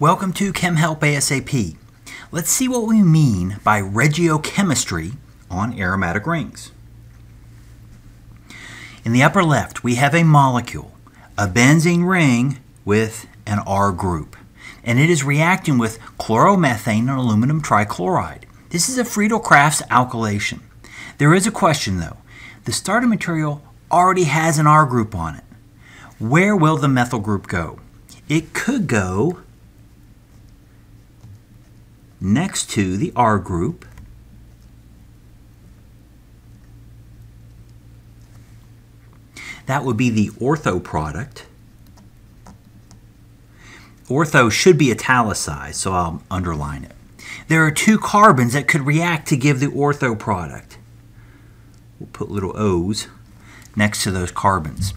Welcome to ChemHelp ASAP. Let's see what we mean by regiochemistry on aromatic rings. In the upper left, we have a molecule, a benzene ring with an R group, and it is reacting with chloromethane and aluminum trichloride. This is a Friedel-Crafts alkylation. There is a question though. The starting material already has an R group on it. Where will the methyl group go? It could go next to the R group. That would be the ortho product. Ortho should be italicized, so I'll underline it. There are two carbons that could react to give the ortho product. We'll put little O's next to those carbons.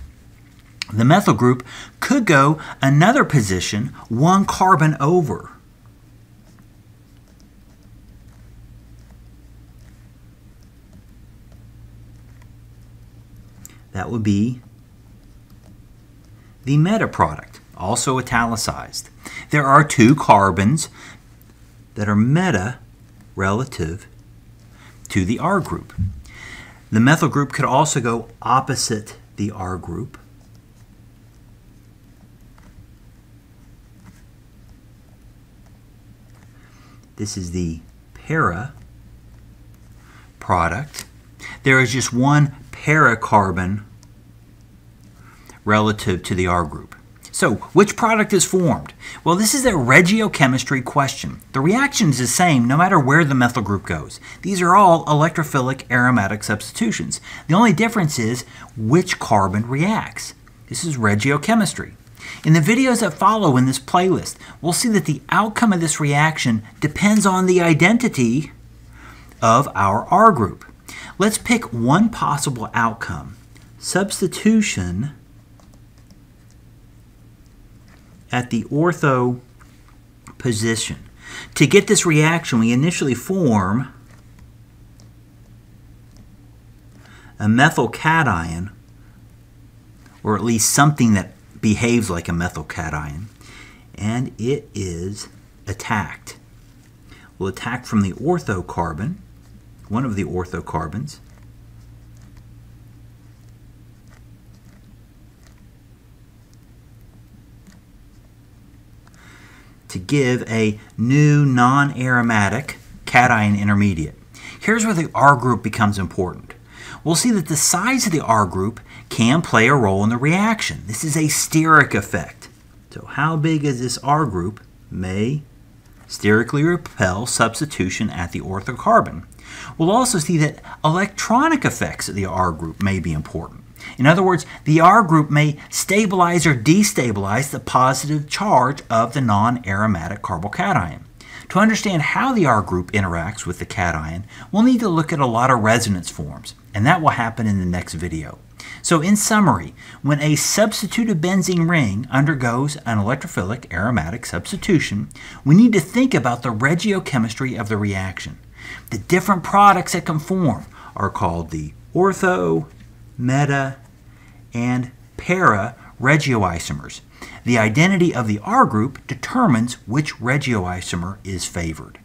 The methyl group could go another position, one carbon over. That would be the meta product, also italicized. There are two carbons that are meta relative to the R group. The methyl group could also go opposite the R group. This is the para product. There is just one para carbon relative to the R group. So, which product is formed? Well, this is a regiochemistry question. The reaction is the same no matter where the methyl group goes. These are all electrophilic aromatic substitutions. The only difference is which carbon reacts. This is regiochemistry. In the videos that follow in this playlist, we'll see that the outcome of this reaction depends on the identity of our R group. Let's pick one possible outcome. Substitution at the ortho position. To get this reaction, we initially form a methyl cation, or at least something that behaves like a methyl cation, and it is attacked. We'll attack from the ortho carbon, one of the ortho carbons, to give a new non-aromatic cation intermediate. Here's where the R group becomes important. We'll see that the size of the R group can play a role in the reaction. This is a steric effect. So how big is this R group may sterically repel substitution at the orthocarbon. We'll also see that electronic effects of the R group may be important. In other words, the R group may stabilize or destabilize the positive charge of the non-aromatic carbocation. To understand how the R group interacts with the cation, we'll need to look at a lot of resonance forms, and that will happen in the next video. So in summary, when a substituted benzene ring undergoes an electrophilic aromatic substitution, we need to think about the regiochemistry of the reaction. The different products that can form are called the ortho, meta, and para regioisomers. The identity of the R group determines which regioisomer is favored.